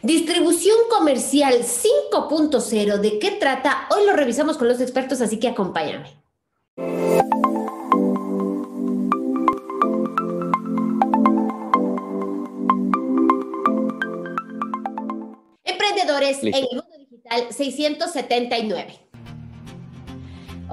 Distribución comercial 5.0, ¿de qué trata? Hoy lo revisamos con los expertos, así que acompáñame. Emprendedores en el mundo digital 679.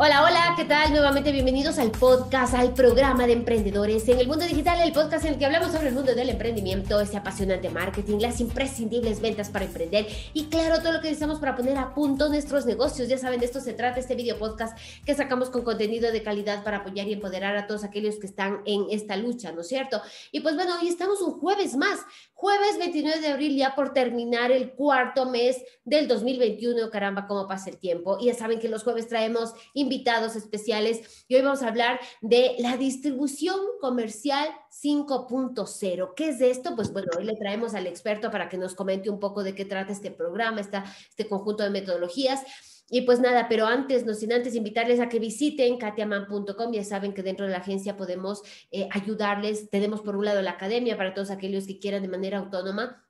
Hola, hola, ¿qué tal? Nuevamente bienvenidos al podcast, al programa de emprendedores en el mundo digital, el podcast en el que hablamos sobre el mundo del emprendimiento, ese apasionante marketing, las imprescindibles ventas para emprender y claro, todo lo que necesitamos para poner a punto nuestros negocios. Ya saben, de esto se trata este video podcast que sacamos con contenido de calidad para apoyar y empoderar a todos aquellos que están en esta lucha, ¿no es cierto? Y pues bueno, hoy estamos un jueves más, jueves 29 de abril ya por terminar el cuarto mes del 2021, caramba, cómo pasa el tiempo. Y ya saben que los jueves traemos invitados especiales y hoy vamos a hablar de la distribución comercial 5.0. ¿Qué es esto? Pues bueno, hoy le traemos al experto para que nos comente un poco de qué trata este programa, esta, este conjunto de metodologías. Y pues nada, pero antes, no sin antes invitarles a que visiten katiaman.com. Ya saben que dentro de la agencia podemos eh, ayudarles. Tenemos por un lado la academia para todos aquellos que quieran de manera autónoma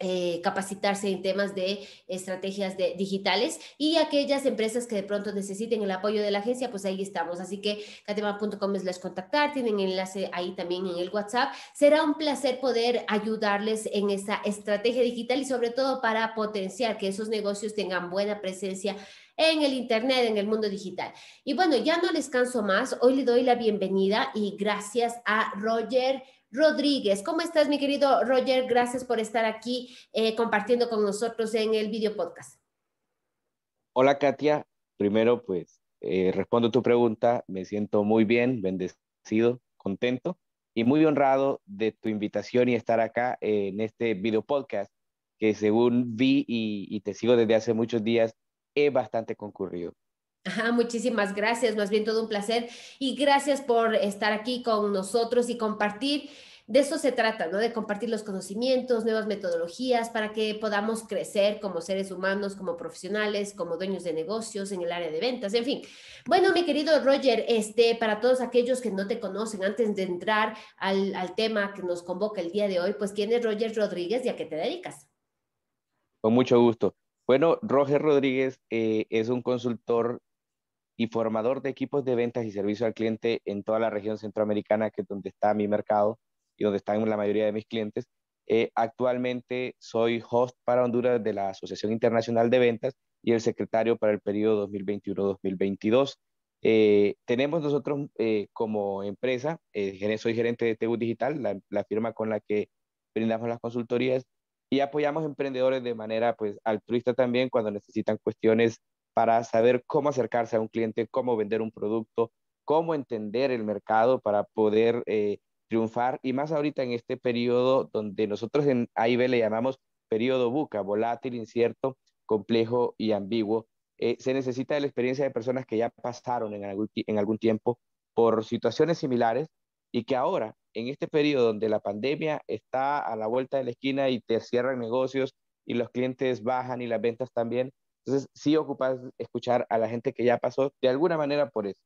eh, capacitarse en temas de estrategias de, digitales y aquellas empresas que de pronto necesiten el apoyo de la agencia, pues ahí estamos. Así que catema.com es contactar, tienen enlace ahí también en el WhatsApp. Será un placer poder ayudarles en esa estrategia digital y sobre todo para potenciar que esos negocios tengan buena presencia en el Internet, en el mundo digital. Y bueno, ya no les canso más. Hoy le doy la bienvenida y gracias a Roger. Rodríguez. ¿Cómo estás, mi querido Roger? Gracias por estar aquí eh, compartiendo con nosotros en el video podcast. Hola, Katia. Primero, pues, eh, respondo tu pregunta. Me siento muy bien, bendecido, contento y muy honrado de tu invitación y estar acá en este video podcast que según vi y te sigo desde hace muchos días, es bastante concurrido muchísimas gracias, más bien todo un placer y gracias por estar aquí con nosotros y compartir. De eso se trata, ¿no? De compartir los conocimientos, nuevas metodologías para que podamos crecer como seres humanos, como profesionales, como dueños de negocios en el área de ventas, en fin. Bueno, mi querido Roger, este, para todos aquellos que no te conocen, antes de entrar al, tema que nos convoca el día de hoy, pues ¿quién es Roger Rodríguez y a qué te dedicas? Con mucho gusto. Bueno, Roger Rodríguez eh, es un consultor y formador de equipos de ventas y servicio al cliente en toda la región centroamericana, que es donde está mi mercado y donde están la mayoría de mis clientes. Eh, actualmente soy host para Honduras de la Asociación Internacional de Ventas y el secretario para el periodo 2021-2022. Eh, tenemos nosotros eh, como empresa, soy gerente de TU Digital, la, la, firma con la que brindamos las consultorías y apoyamos emprendedores de manera pues altruista también cuando necesitan cuestiones para saber cómo acercarse a un cliente, cómo vender un producto, cómo entender el mercado para poder eh, triunfar y más ahorita en este periodo donde nosotros en AIB le llamamos periodo buca, volátil, incierto, complejo y ambiguo. Eh, se necesita de la experiencia de personas que ya pasaron en algún, en algún tiempo por situaciones similares y que ahora, en este periodo donde la pandemia está a la vuelta de la esquina y te cierran negocios y los clientes bajan y las ventas también, entonces, sí ocupas escuchar a la gente que ya pasó de alguna manera por eso.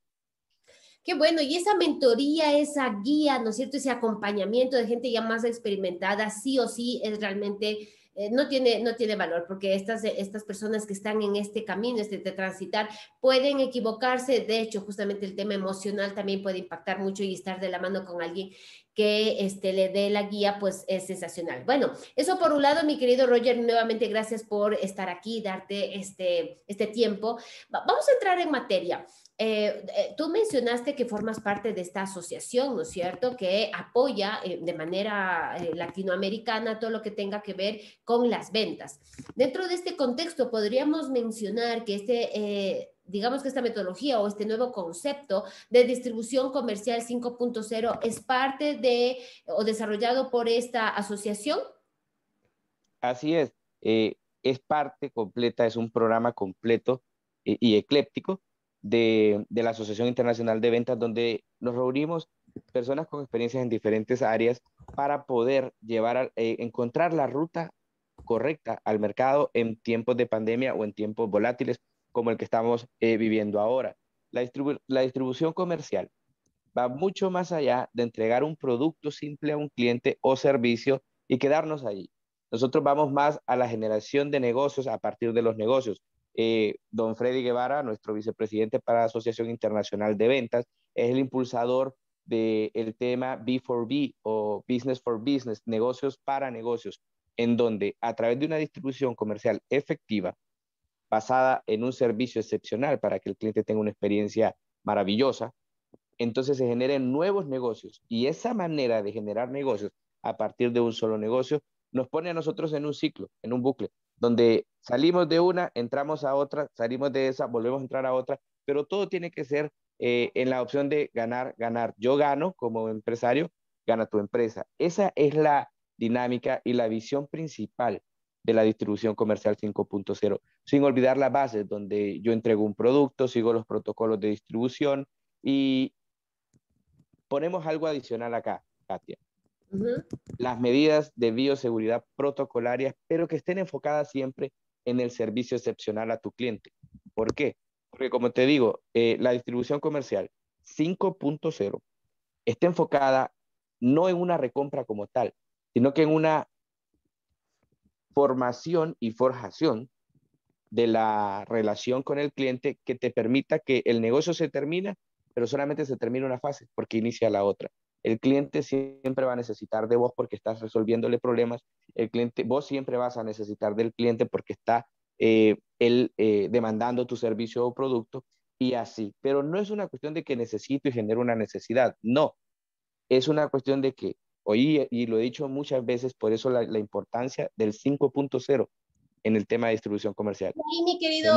Qué bueno, y esa mentoría, esa guía, ¿no es cierto? Ese acompañamiento de gente ya más experimentada, sí o sí es realmente eh, no, tiene, no tiene valor, porque estas, estas personas que están en este camino, este de transitar, pueden equivocarse. De hecho, justamente el tema emocional también puede impactar mucho y estar de la mano con alguien que este, le dé la guía, pues es sensacional. Bueno, eso por un lado, mi querido Roger, nuevamente gracias por estar aquí, darte este, este tiempo. vamos a entrar en materia. Eh, eh, tú mencionaste que formas parte de esta asociación, ¿no es cierto?, que apoya eh, de manera latinoamericana todo lo que tenga que ver con las ventas. Dentro de este contexto, podríamos mencionar que este, digamos que esta metodología o este nuevo concepto de distribución comercial 5.0 es parte de o desarrollado por esta asociación. Así es, es parte completa, es un programa completo y ecléptico de, la Asociación Internacional de Ventas, donde nos reunimos personas con experiencias en diferentes áreas para poder llevar, a, eh, encontrar la ruta correcta al mercado en tiempos de pandemia o en tiempos volátiles como el que estamos eh, viviendo ahora. La, distribución comercial va mucho más allá de entregar un producto simple a un cliente o servicio y quedarnos ahí. Nosotros vamos más a la generación de negocios a partir de los negocios. Eh, don Freddy Guevara, nuestro vicepresidente para la Asociación Internacional de Ventas, es el impulsador del tema B4B o Business for Business, negocios para negocios, en donde a través de una distribución comercial efectiva, basada en un servicio excepcional para que el cliente tenga una experiencia maravillosa, entonces se generen nuevos negocios. Y esa manera de generar negocios a partir de un solo negocio nos pone a nosotros en un ciclo, en un bucle, donde salimos de una, entramos a otra, salimos de esa, volvemos a entrar a otra, pero todo tiene que ser eh, en la opción de ganar, ganar. Yo gano como empresario, gana tu empresa. Esa es la dinámica y la visión principal de la distribución comercial 5.0, sin olvidar la base donde yo entrego un producto, sigo los protocolos de distribución y ponemos algo adicional acá, Katia. Las medidas de bioseguridad protocolarias, pero que estén enfocadas siempre en el servicio excepcional a tu cliente. ¿Por qué? Porque como te digo, eh, la distribución comercial 5.0 está enfocada no en una recompra como tal, sino que en una formación y forjación de la relación con el cliente que te permita que el negocio se termina, pero solamente se termina una fase porque inicia la otra. El cliente siempre va a necesitar de vos porque estás resolviéndole problemas. El cliente, vos siempre vas a necesitar del cliente porque está eh, él eh, demandando tu servicio o producto y así. Pero no es una cuestión de que necesito y genero una necesidad. No, es una cuestión de que Oí, y lo he dicho muchas veces, por eso la, importancia del 5.0 en el tema de distribución comercial. Sí, mi querido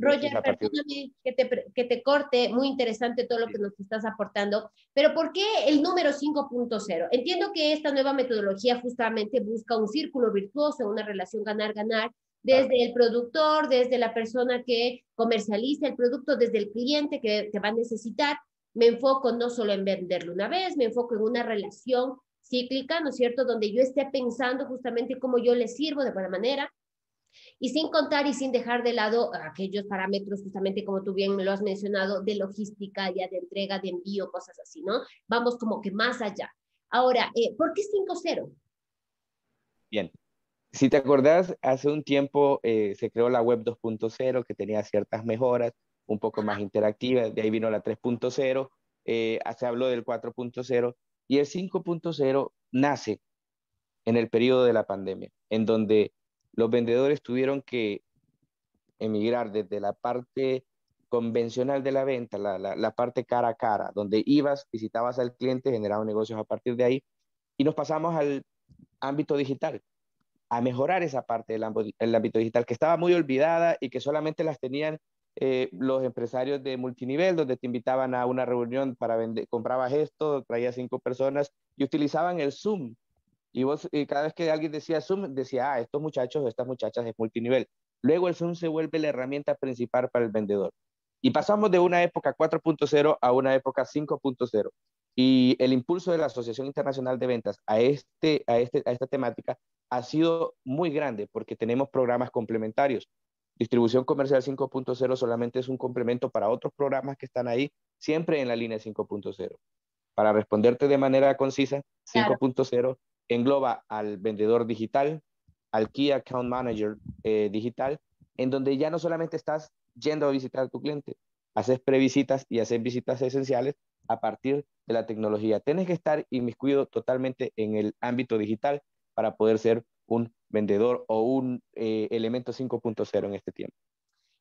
Roger, perdóname que te, que te corte, muy interesante todo lo que nos estás aportando, pero ¿por qué el número 5.0? Entiendo que esta nueva metodología justamente busca un círculo virtuoso, una relación ganar-ganar, desde el productor, desde la persona que comercializa el producto, desde el cliente que te va a necesitar. Me enfoco no solo en venderlo una vez, me enfoco en una relación cíclica, ¿no es cierto? Donde yo esté pensando justamente cómo yo le sirvo de buena manera y sin contar y sin dejar de lado aquellos parámetros, justamente como tú bien me lo has mencionado, de logística, ya de entrega, de envío, cosas así, ¿no? Vamos como que más allá. Ahora, eh, ¿por qué 5.0? Bien. Si te acordás, hace un tiempo eh, se creó la web 2.0 que tenía ciertas mejoras, un poco más interactiva, de ahí vino la 3.0, eh, se habló del 4.0 y el 5.0 nace en el periodo de la pandemia, en donde los vendedores tuvieron que emigrar desde la parte convencional de la venta, la, parte cara a cara, donde ibas, visitabas al cliente, generabas negocios a partir de ahí, y nos pasamos al ámbito digital, a mejorar esa parte del ámbito digital que estaba muy olvidada y que solamente las tenían eh, los empresarios de multinivel, donde te invitaban a una reunión para vender, comprabas esto, traías cinco personas y utilizaban el Zoom. Y vos, cada vez que alguien decía Zoom, decía, ah, estos muchachos o estas muchachas de multinivel. Luego el Zoom se vuelve la herramienta principal para el vendedor. Y pasamos de una época 4.0 a una época 5.0. Y el impulso de la Asociación Internacional de Ventas a, este, a, este, a esta temática ha sido muy grande porque tenemos programas complementarios. Distribución comercial 5.0 solamente es un complemento para otros programas que están ahí, siempre en la línea 5.0. Para responderte de manera concisa, 5.0 engloba al vendedor digital, al Key Account Manager eh, digital, en donde ya no solamente estás yendo a visitar a tu cliente, haces previsitas y haces visitas esenciales a partir de la tecnología. Tienes que estar inmiscuido totalmente en el ámbito digital para poder ser un vendedor o un eh, elemento 5.0 en este tiempo.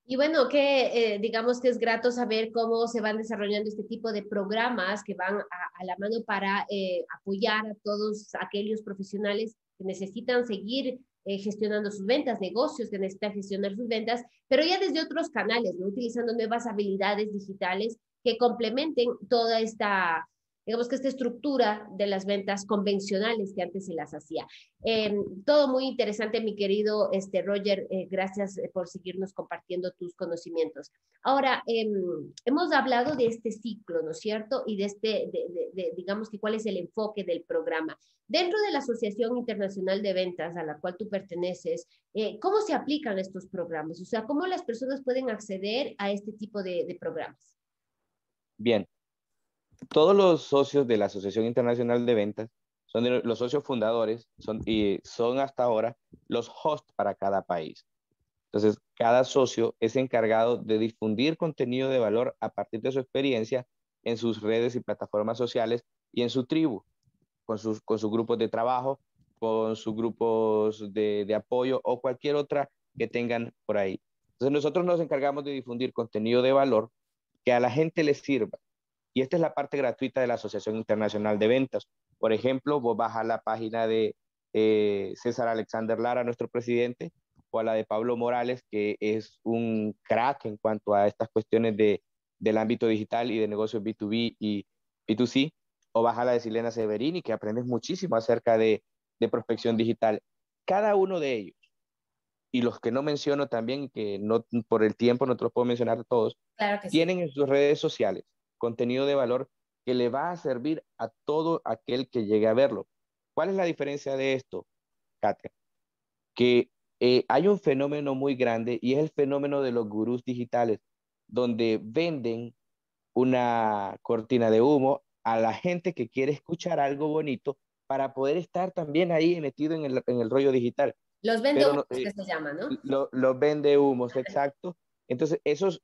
Y bueno, que eh, digamos que es grato saber cómo se van desarrollando este tipo de programas que van a, la mano para eh, apoyar a todos aquellos profesionales que necesitan seguir gestionando sus ventas, negocios que necesitan gestionar sus ventas, pero ya desde otros canales, ¿no? utilizando nuevas habilidades digitales que complementen toda esta digamos que esta estructura de las ventas convencionales que antes se las hacía. Em, todo muy interesante, mi querido este, Roger, eh, gracias eh, por seguirnos compartiendo tus conocimientos. Ahora, em, hemos hablado de este ciclo, ¿no es cierto? Y de este, de, digamos que cuál es el enfoque del programa. Dentro de la Asociación Internacional de Ventas a la cual tú perteneces, eh, ¿cómo se aplican estos programas? O sea, ¿cómo las personas pueden acceder a este tipo de programas? Bien, todos los socios de la Asociación Internacional de Ventas son los socios fundadores y son hasta ahora los hosts para cada país. Entonces, cada socio es encargado de difundir contenido de valor a partir de su experiencia en sus redes y plataformas sociales y en su tribu, con sus, con sus grupos de trabajo, con sus grupos de, de apoyo o cualquier otra que tengan por ahí. Entonces, nosotros nos encargamos de difundir contenido de valor que a la gente le sirva. Y esta es la parte gratuita de la Asociación Internacional de Ventas. Por ejemplo, vos vas a la página de eh, César Alexander Lara, nuestro presidente, o a la de Pablo Morales, que es un crack en cuanto a estas cuestiones de, del ámbito digital y de negocios B2B y B2C, o vas a la de Silena Severini, que aprendes muchísimo acerca de, de prospección digital. Cada uno de ellos, y los que no menciono también, que no por el tiempo no te los puedo mencionar todos, tienen en sus redes sociales contenido de valor que le va a servir a todo aquel que llegue a verlo. ¿Cuál es la diferencia de esto, Katia? Que eh, hay un fenómeno muy grande y es el fenómeno de los gurús digitales, donde venden una cortina de humo a la gente que quiere escuchar algo bonito para poder estar también ahí metido en el, en el rollo digital. Los vende humos, que eh, se llama, ¿no? los vende humos, exacto. Entonces, esos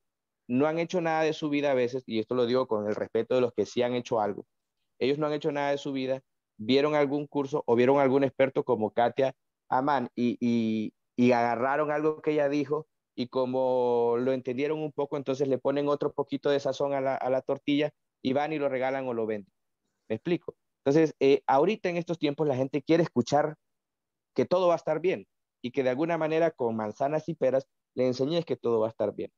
no han hecho nada de su vida a veces, y esto lo digo con el respeto de los que sí han hecho algo, ellos no han hecho nada de su vida, vieron algún curso o vieron algún experto como Katia Amán y, agarraron algo que ella dijo y como lo entendieron un poco, entonces le ponen otro poquito de sazón a la, tortilla y van y lo regalan o lo venden. ¿Me explico? Entonces, eh, ahorita en estos tiempos la gente quiere escuchar que todo va a estar bien y que de alguna manera con manzanas y peras le enseñes que todo va a estar bien.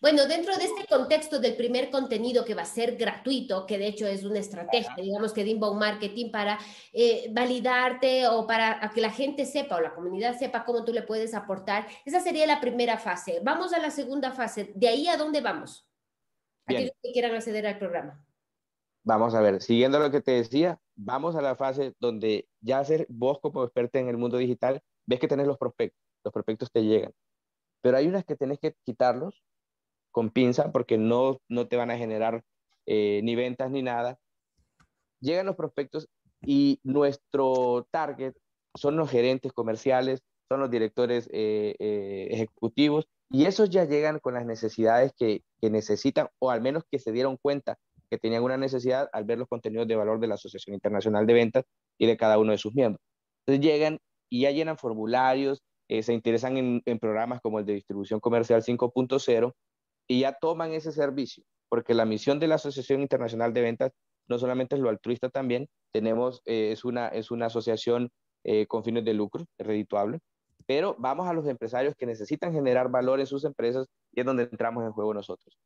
Bueno, dentro de este contexto del primer contenido que va a ser gratuito, que de hecho es una estrategia, digamos que de inbound marketing para eh, validarte o para que la gente sepa o la comunidad sepa cómo tú le puedes aportar, esa sería la primera fase. Vamos a la segunda fase. ¿De ahí a dónde vamos? Aquellos que quieran acceder al programa. Vamos a ver, siguiendo lo que te decía, vamos a la fase donde ya ser vos como experta en el mundo digital, ves que tenés los prospectos, los prospectos te llegan, pero hay unas que tenés que quitarlos con pinza porque no, no te van a generar eh, ni ventas ni nada. Llegan los prospectos y nuestro target son los gerentes comerciales, son los directores eh, eh, ejecutivos y esos ya llegan con las necesidades que, que necesitan o al menos que se dieron cuenta que tenían una necesidad al ver los contenidos de valor de la Asociación Internacional de Ventas y de cada uno de sus miembros. Entonces llegan y ya llenan formularios, se interesan en, programas como el de distribución comercial 5.0 y ya toman ese servicio, porque la misión de la Asociación Internacional de Ventas no solamente es lo altruista también, tenemos, eh, es, una, es una asociación eh, con fines de lucro, redituable, pero vamos a los empresarios que necesitan generar valor en sus empresas y es donde entramos en juego nosotros.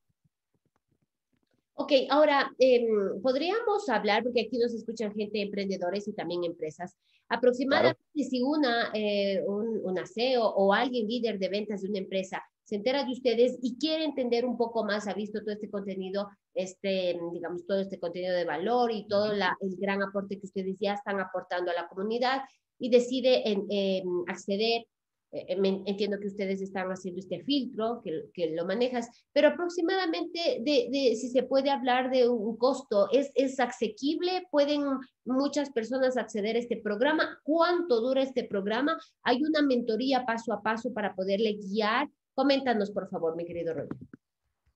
Ok, ahora em, podríamos hablar, porque aquí nos escuchan gente, emprendedores y también empresas, aproximadamente si una, eh, un, un CEO o alguien líder de ventas de una empresa se entera de ustedes y quiere entender un poco más, ha visto todo este contenido, este, digamos, todo este contenido de valor y todo la, el gran aporte que ustedes ya están aportando a la comunidad y decide en, acceder. Eh, eh, entiendo que ustedes están haciendo este filtro, que, que lo manejas, pero aproximadamente de, de, si se puede hablar de un costo, ¿es, ¿es asequible? ¿Pueden muchas personas acceder a este programa? ¿Cuánto dura este programa? ¿Hay una mentoría paso a paso para poderle guiar Coméntanos, por favor, mi querido Roy.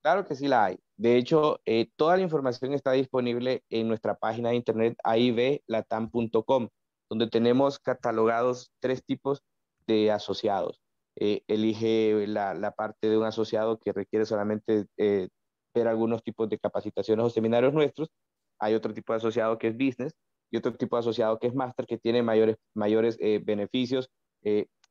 Claro que sí la hay. De hecho, eh, toda la información está disponible en nuestra página de internet aiblatam.com, donde tenemos catalogados tres tipos de asociados. Eh, elige la, la, parte de un asociado que requiere solamente eh, ver algunos tipos de capacitaciones o seminarios nuestros. Hay otro tipo de asociado que es business y otro tipo de asociado que es master, que tiene mayores, mayores beneficios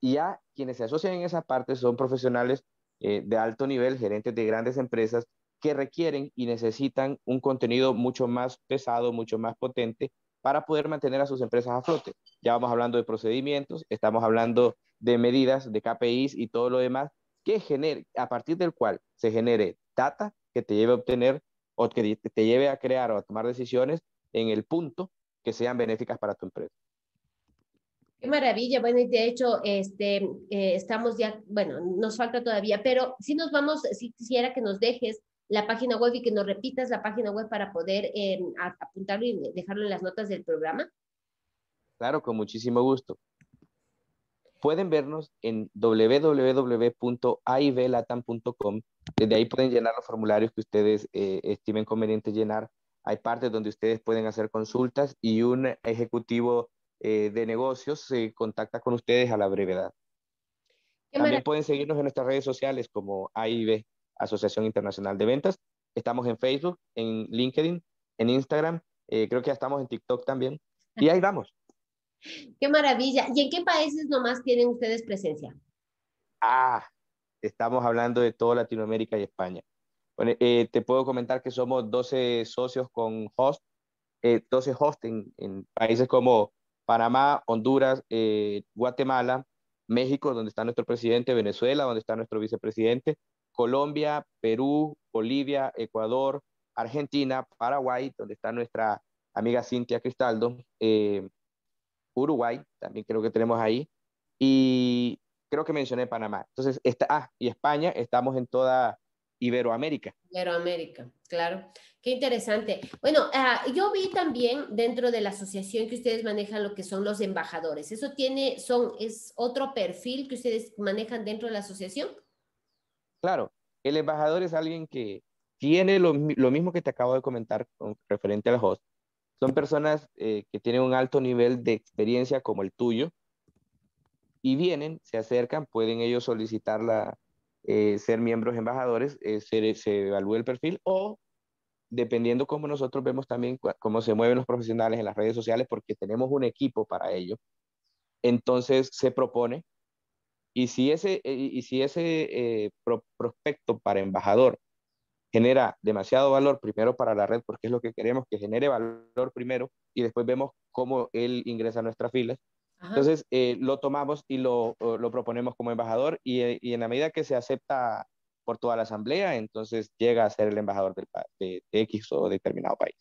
y ya quienes se asocian en esa parte son profesionales eh, de alto nivel, gerentes de grandes empresas que requieren y necesitan un contenido mucho más pesado, mucho más potente para poder mantener a sus empresas a flote. Ya vamos hablando de procedimientos, estamos hablando de medidas, de KPIs y todo lo demás que genere, a partir del cual se genere data que te lleve a obtener o que te lleve a crear o a tomar decisiones en el punto que sean benéficas para tu empresa. Qué maravilla. Bueno, y de hecho, este, eh, estamos ya, bueno, nos falta todavía, pero si nos vamos, si quisiera que nos dejes la página web y que nos repitas la página web para poder eh, apuntarlo y dejarlo en las notas del programa. Claro, con muchísimo gusto. Pueden vernos en www.aivlatam.com. Desde ahí pueden llenar los formularios que ustedes eh, estimen conveniente llenar. Hay partes donde ustedes pueden hacer consultas y un ejecutivo eh, de negocios se contacta con ustedes a la brevedad. También pueden seguirnos en nuestras redes sociales como AIB, Asociación Internacional de Ventas. Estamos en Facebook, en LinkedIn, en Instagram, eh, creo que ya estamos en TikTok también. Y ahí vamos. Qué maravilla. ¿Y en qué países nomás tienen ustedes presencia? Ah, estamos hablando de toda Latinoamérica y España. Bueno, eh, te puedo comentar que somos 12 socios con host, 12 hosts en, en, países como Panamá, Honduras, eh, Guatemala, México, donde está nuestro presidente, Venezuela, donde está nuestro vicepresidente, Colombia, Perú, Bolivia, Ecuador, Argentina, Paraguay, donde está nuestra amiga Cintia Cristaldo, eh, Uruguay, también creo que tenemos ahí, y creo que mencioné Panamá. Entonces, está, ah, y España, estamos en toda Iberoamérica. Iberoamérica, claro. Qué interesante. Bueno, ah, yo vi también dentro de la asociación que ustedes manejan lo que son los embajadores. ¿Eso tiene, son, es otro perfil que ustedes manejan dentro de la asociación? Claro, el embajador es alguien que tiene lo, mismo que te acabo de comentar con, referente al host. Son personas eh, que tienen un alto nivel de experiencia como el tuyo y vienen, se acercan, pueden ellos solicitar la, eh, ser miembros embajadores, eh, se, se evalúa el perfil o dependiendo cómo nosotros vemos también cómo se mueven los profesionales en las redes sociales, porque tenemos un equipo para ello, entonces se propone, y si ese, eh, y si ese prospecto para embajador genera demasiado valor primero para la red, porque es lo que queremos, que genere valor primero, y después vemos cómo él ingresa a nuestras filas, entonces, eh, lo tomamos y lo, lo, proponemos como embajador y, eh, y, en la medida que se acepta por toda la asamblea, entonces llega a ser el embajador del, de, de X o determinado país.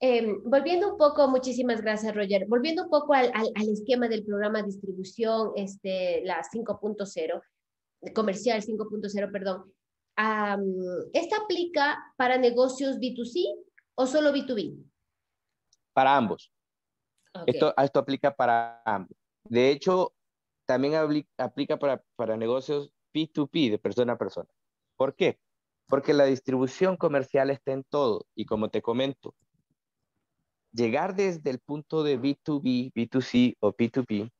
Eh, volviendo un poco, muchísimas gracias, Roger. Volviendo un poco al, al, al esquema del programa de distribución, este, la 5.0, comercial 5.0, perdón. Um, ¿Esta aplica para negocios B2C o solo B2B? Para ambos. Esto, esto aplica para. De hecho, también aplica para, para negocios P2P, de persona a persona. ¿Por qué? Porque la distribución comercial está en todo. Y como te comento, llegar desde el punto de B2B, B2C o P2P,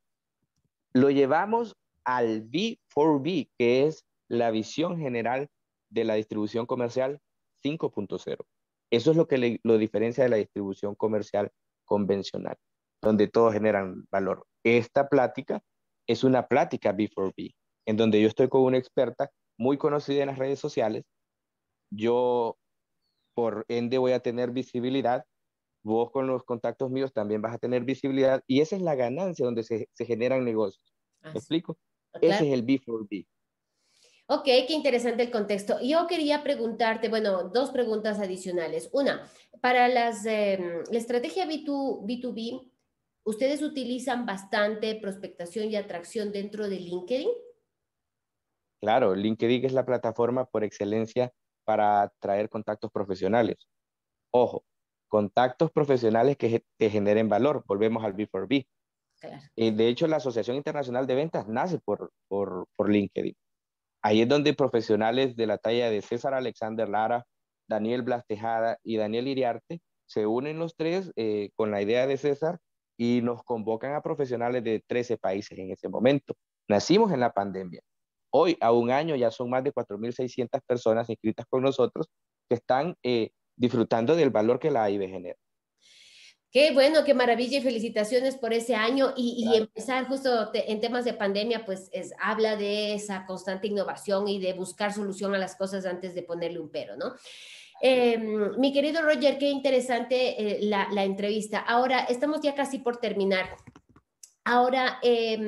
lo llevamos al B4B, que es la visión general de la distribución comercial 5.0. Eso es lo que lo diferencia de la distribución comercial convencional donde todos generan valor. Esta plática es una plática B4B, en donde yo estoy con una experta muy conocida en las redes sociales. Yo, por ende, voy a tener visibilidad. Vos con los contactos míos también vas a tener visibilidad. Y esa es la ganancia donde se, generan negocios. ¿Me explico? Ese es el B4B. Ok, qué interesante el contexto. Yo quería preguntarte, bueno, dos preguntas adicionales. Una, para las, em, la estrategia B2, B2B, ¿Ustedes utilizan bastante prospectación y atracción dentro de LinkedIn? Claro, LinkedIn es la plataforma por excelencia para atraer contactos profesionales. Ojo, contactos profesionales que te generen valor. Volvemos al B4B. Claro. Eh, de hecho, la Asociación Internacional de Ventas nace por, por, por, LinkedIn. Ahí es donde profesionales de la talla de César Alexander Lara, Daniel Blas Tejada y Daniel Iriarte se unen los tres eh, con la idea de César y nos convocan a profesionales de 13 países en ese momento. Nacimos en la pandemia. Hoy, a un año, ya son más de 4.600 personas inscritas con nosotros que están eh, disfrutando del valor que la AIB genera. Qué bueno, qué maravilla y felicitaciones por ese año y, y empezar justo en temas de pandemia, pues es, habla de esa constante innovación y de buscar solución a las cosas antes de ponerle un pero, ¿no? Eh, mi querido Roger, qué interesante eh, la, entrevista. Ahora, estamos ya casi por terminar. Ahora, eh,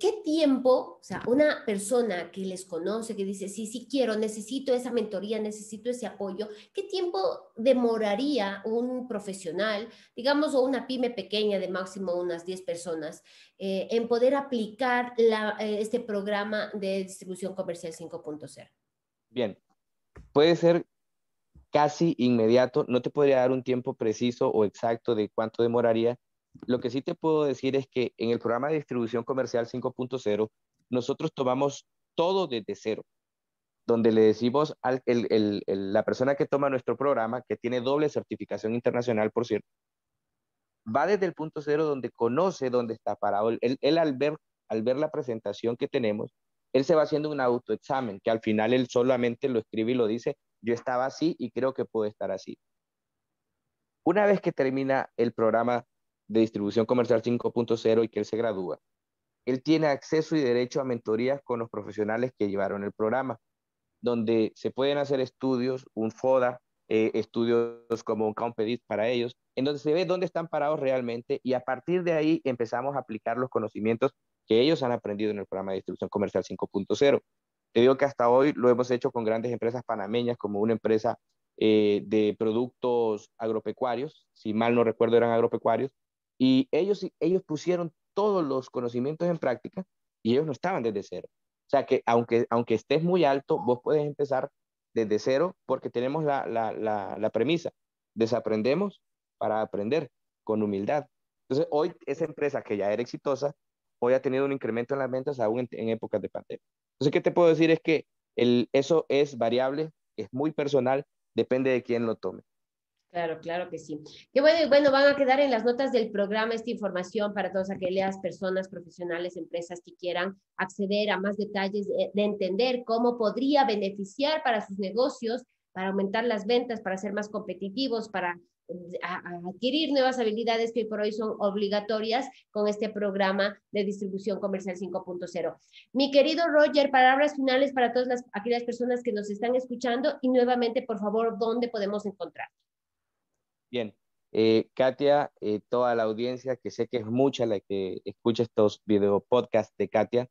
¿qué tiempo, o sea, una persona que les conoce, que dice, sí, sí quiero, necesito esa mentoría, necesito ese apoyo, ¿qué tiempo demoraría un profesional, digamos, o una pyme pequeña de máximo unas 10 personas, eh, en poder aplicar eh, este programa de distribución comercial 5.0? Bien, puede ser casi inmediato. No te podría dar un tiempo preciso o exacto de cuánto demoraría, Lo que sí te puedo decir es que en el programa de distribución comercial 5.0, nosotros tomamos todo desde cero, donde le decimos a la persona que toma nuestro programa, que tiene doble certificación internacional, por cierto, va desde el punto cero donde conoce dónde está parado. Él, al, ver, al ver la presentación que tenemos, él se va haciendo un autoexamen, que al final él solamente lo escribe y lo dice, yo estaba así y creo que puedo estar así. Una vez que termina el programa de distribución comercial 5.0 y que él se gradúa, él tiene acceso y derecho a mentorías con los profesionales que llevaron el programa, donde se pueden hacer estudios, un FODA, eh, estudios como un Compedit para ellos, en donde se ve dónde están parados realmente y a partir de ahí empezamos a aplicar los conocimientos que ellos han aprendido en el programa de distribución comercial 5.0. Te digo que hasta hoy lo hemos hecho con grandes empresas panameñas como una empresa eh, de productos agropecuarios, si mal no recuerdo eran agropecuarios, y ellos, ellos pusieron todos los conocimientos en práctica y ellos no estaban desde cero. O sea que aunque, aunque estés muy alto, vos puedes empezar desde cero porque tenemos la, la, la, premisa, desaprendemos para aprender con humildad. Entonces, hoy esa empresa que ya era exitosa, hoy ha tenido un incremento en las ventas aún en, épocas de pandemia. Entonces, ¿qué te puedo decir? Es que eso es variable, es muy personal, depende de quién lo tome. Claro, claro que sí. Qué bueno, bueno, van a quedar en las notas del programa esta información para todas aquellas personas, profesionales, empresas que quieran acceder a más detalles de, entender cómo podría beneficiar para sus negocios, para aumentar las ventas, para ser más competitivos, para adquirir nuevas habilidades que por hoy son obligatorias con este programa de distribución comercial 5.0. Mi querido Roger, palabras finales para todas las, aquellas personas que nos están escuchando y nuevamente, por favor, ¿dónde podemos encontrar? Bien, eh, Katia, eh, toda la audiencia, que sé que es mucha la que escucha estos video podcasts de Katia,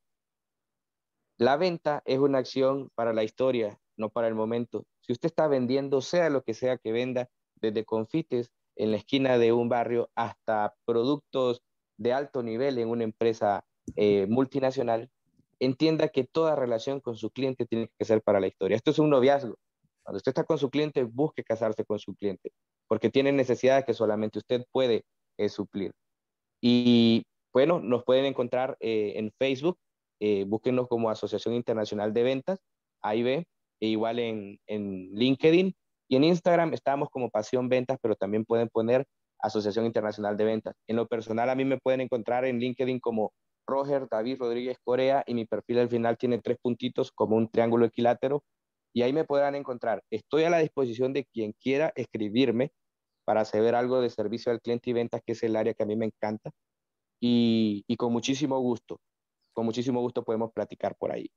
la venta es una acción para la historia, no para el momento. Si usted está vendiendo, sea lo que sea que venda, desde confites en la esquina de un barrio hasta productos de alto nivel en una empresa eh, multinacional, entienda que toda relación con su cliente tiene que ser para la historia. Esto es un noviazgo. Cuando usted está con su cliente, busque casarse con su cliente porque tienen necesidades que solamente usted puede eh, suplir. Y bueno, nos pueden encontrar eh, en Facebook, búsquenos como Asociación Internacional de Ventas, ve, e igual en LinkedIn y en Instagram estamos como Pasión Ventas, pero también pueden poner Asociación Internacional de Ventas. En lo personal, a mí me pueden encontrar en LinkedIn como Roger David Rodríguez Corea y mi perfil al final tiene tres puntitos como un triángulo equilátero y ahí me podrán encontrar. Estoy a la disposición de quien quiera escribirme para saber algo de servicio al cliente y ventas, que es el área que a mí me encanta. Y, y con muchísimo gusto, con muchísimo gusto podemos platicar por ahí.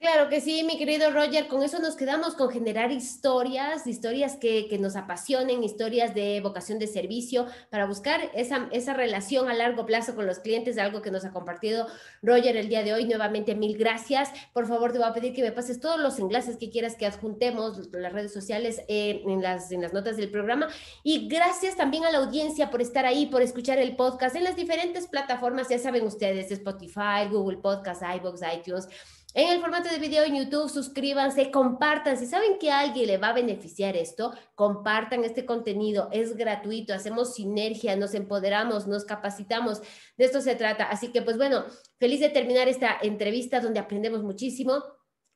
Claro que sí, mi querido Roger, con eso nos quedamos con generar historias, historias que, que, nos apasionen, historias de vocación de servicio, para buscar esa, esa relación a largo plazo con los clientes, algo que nos ha compartido Roger el día de hoy. Nuevamente, mil gracias. Por favor, te voy a pedir que me pases todos los enlaces que quieras que adjuntemos, las redes sociales eh, en, las, en las notas del programa. Y gracias también a la audiencia por estar ahí, por escuchar el podcast en las diferentes plataformas, ya saben ustedes, Spotify, Google Podcast, iVoox, iTunes en el formato de video en YouTube, suscríbanse, compartan. Si saben que a alguien le va a beneficiar esto, compartan este contenido. Es gratuito, hacemos sinergia, nos empoderamos, nos capacitamos. De esto se trata. Así que, pues bueno, feliz de terminar esta entrevista donde aprendemos muchísimo.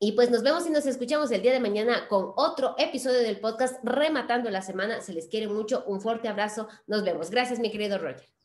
Y pues nos vemos y nos escuchamos el día de mañana con otro episodio del podcast Rematando la Semana. Se les quiere mucho. Un fuerte abrazo. Nos vemos. Gracias, mi querido Roger.